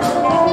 Lord.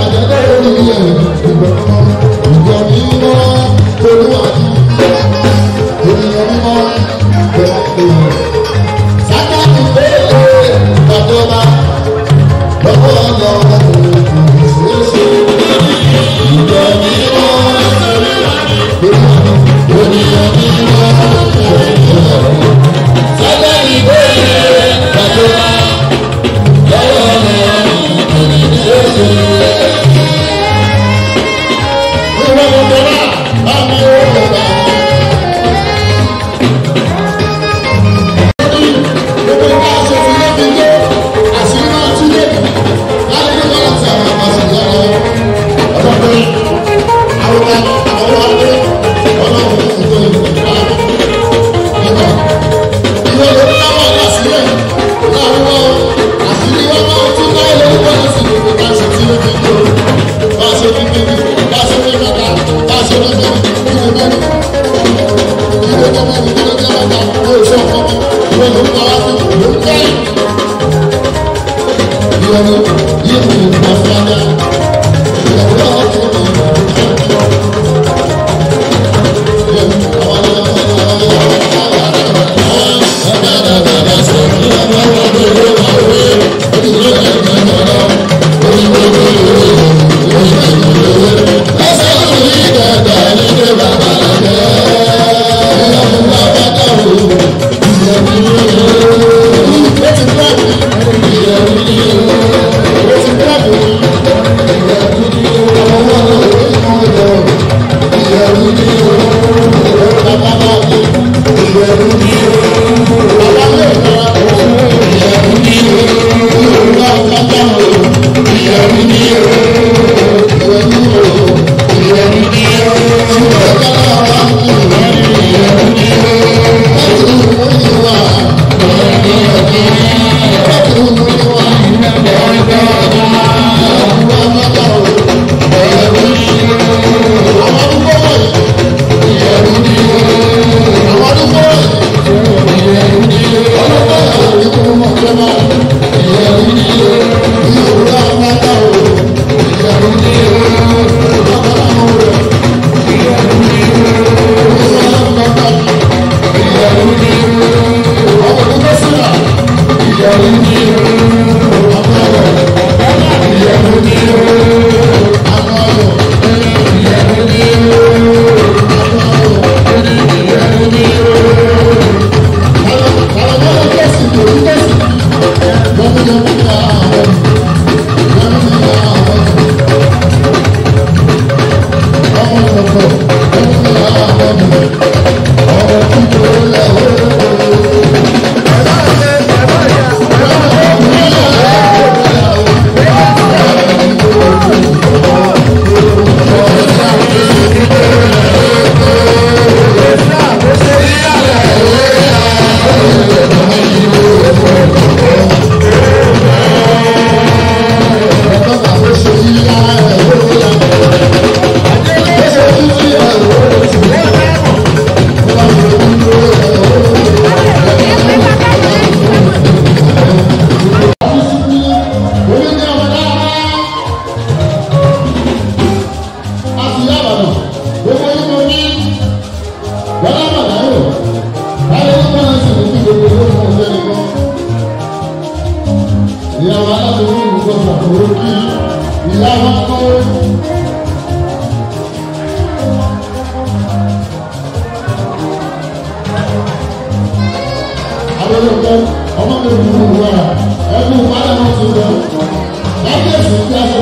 Gracias. Thank you. ọmọ mi ò ní ìwúwa ẹnu ìpàdánù tó lọ lábẹ́ ìsìnkú àṣà.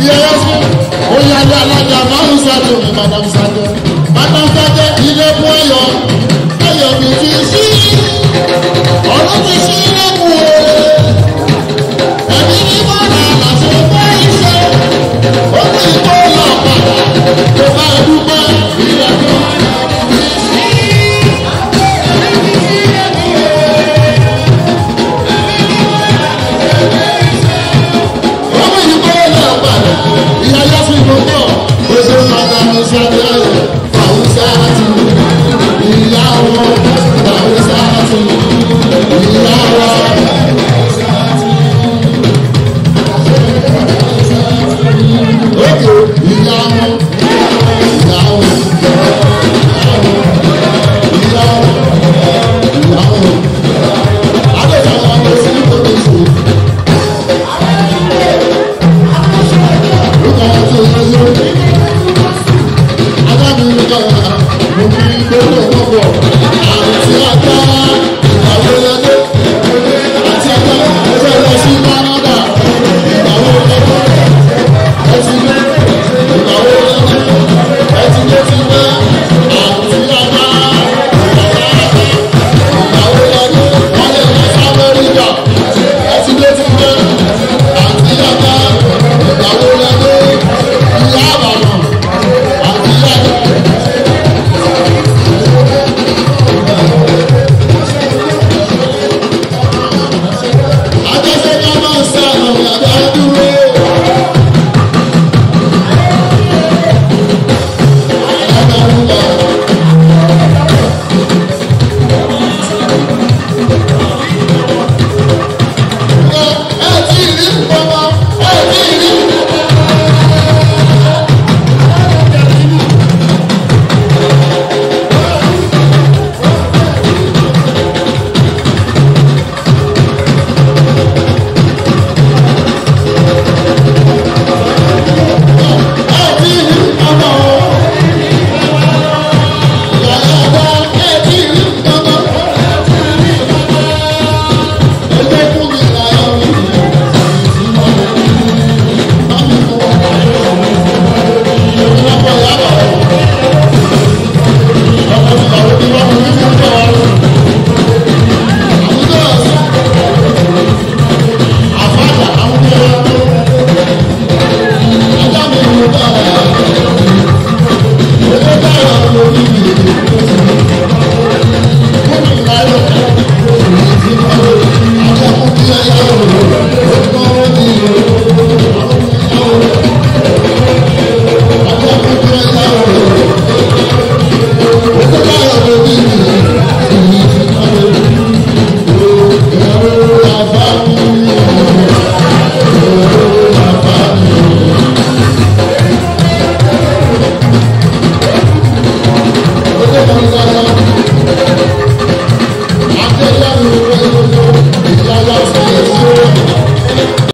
Yes, oh yeah, yeah, yeah, yeah, Madam Sato, Madam Sato, Madam Sato.